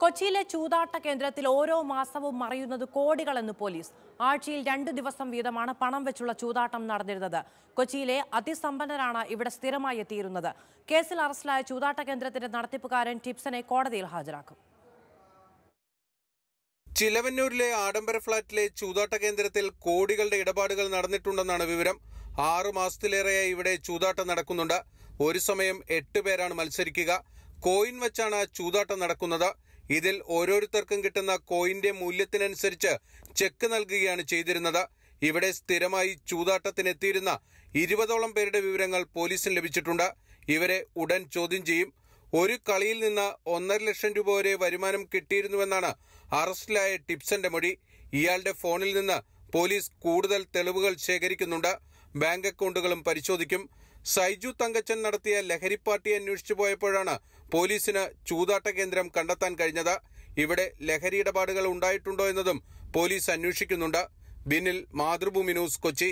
കൊച്ചിയിലെ ചൂതാട്ട കേന്ദ്രത്തിൽ ഓരോ മാസവും മറിയുന്നത് കോടികളെന്ന് പോലീസ്. ആഴ്ചയിൽ രണ്ടു ദിവസം വീതമാണ് പണം വെച്ചുള്ള ചൂതാട്ടം നടന്നിരുന്നത്. കൊച്ചിയിലെ അതിസമ്പന്നരാണ് ഇവിടെ സ്ഥിരമായി എത്തിയിരുന്നത്. കേസിൽ അറസ്റ്റിലായ ചൂതാട്ട കേന്ദ്രത്തിന്റെ നടത്തിപ്പുകാരൻ ടിപ്സനെ കോടതിയിൽ ഹാജരാക്കും. ചിലവന്നൂരിലെ ആഡംബര ഫ്ളാറ്റിലെ ചൂതാട്ട കേന്ദ്രത്തിൽ കോടികളുടെ ഇടപാടുകൾ നടന്നിട്ടുണ്ടെന്നാണ് വിവരം. ആറു മാസത്തിലേറെയായി ഇവിടെ ചൂതാട്ടം നടക്കുന്നുണ്ട്. ഒരു സമയം എട്ട് പേരാണ് മത്സരിക്കുക. കോയിൻ വെച്ചാണ് ചൂതാട്ടം നടക്കുന്നത്. ഇതിൽ ഓരോരുത്തർക്കും കിട്ടുന്ന കോയിന്റെ മൂല്യത്തിനനുസരിച്ച് ചെക്ക് നൽകുകയാണ് ചെയ്തിരുന്നത്. ഇവിടെ സ്ഥിരമായി ചൂതാട്ടത്തിനെത്തിയിരുന്ന ഇരുപതോളം പേരുടെ വിവരങ്ങൾ പോലീസിന് ലഭിച്ചിട്ടുണ്ട്. ഇവരെ ഉടൻ ചോദ്യം ചെയ്യും. ഒരു കളിയിൽ നിന്ന് ഒന്നര ലക്ഷം രൂപ വരെ വരുമാനം കിട്ടിയിരുന്നുവെന്നാണ് അറസ്റ്റിലായ ടിപ്സന്റെ മൊഴി. ഇയാളുടെ ഫോണിൽ നിന്ന് പോലീസ് കൂടുതൽ തെളിവുകൾ ശേഖരിക്കുന്നുണ്ട്. ബാങ്ക് അക്കൗണ്ടുകളും പരിശോധിക്കും. സൈജു തങ്കച്ചൻ നടത്തിയ ലഹരി പാർട്ടി അന്വേഷിച്ചു പോയപ്പോഴാണ് പോലീസിന് ചൂതാട്ട കേന്ദ്രം കണ്ടെത്താൻ കഴിഞ്ഞത്. ഇവിടെ ലഹരി ഇടപാടുകൾ ഉണ്ടായിട്ടുണ്ടോ എന്നതും പോലീസ് അന്വേഷിക്കുന്നുണ്ട്. ബിനിൽ മാതൃഭൂമി ന്യൂസ് കൊച്ചി.